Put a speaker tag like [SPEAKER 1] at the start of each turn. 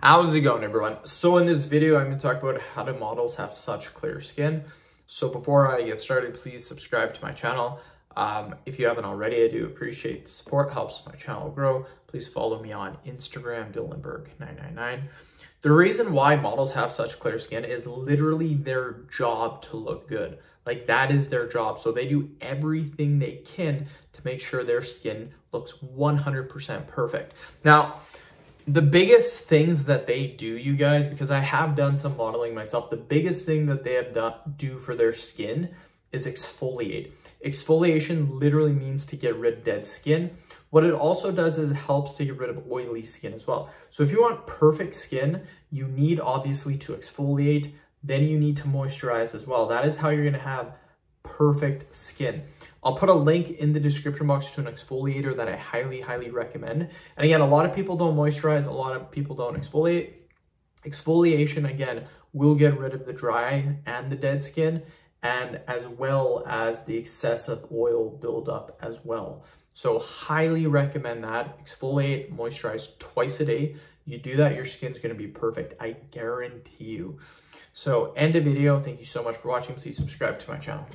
[SPEAKER 1] How's it going everyone? So in this video, I'm going to talk about how do models have such clear skin. So before I get started, please subscribe to my channel. Um, if you haven't already, I do appreciate the support, helps my channel grow. Please follow me on Instagram, Dylanberg999. The reason why models have such clear skin is literally their job to look good. Like that is their job. So they do everything they can to make sure their skin looks 100% perfect. Now, the biggest things that they do, you guys, because I have done some modeling myself, the biggest thing that they have done do for their skin is exfoliate. Exfoliation literally means to get rid of dead skin. What it also does is it helps to get rid of oily skin as well. So if you want perfect skin, you need obviously to exfoliate, then you need to moisturize as well. That is how you're gonna have perfect skin. I'll put a link in the description box to an exfoliator that I highly, highly recommend. And again, a lot of people don't moisturize, a lot of people don't exfoliate. Exfoliation, again, will get rid of the dry and the dead skin, and as well as the excessive oil buildup as well. So highly recommend that. Exfoliate, moisturize twice a day. You do that, your skin's gonna be perfect. I guarantee you. So end the video. Thank you so much for watching. Please subscribe to my channel.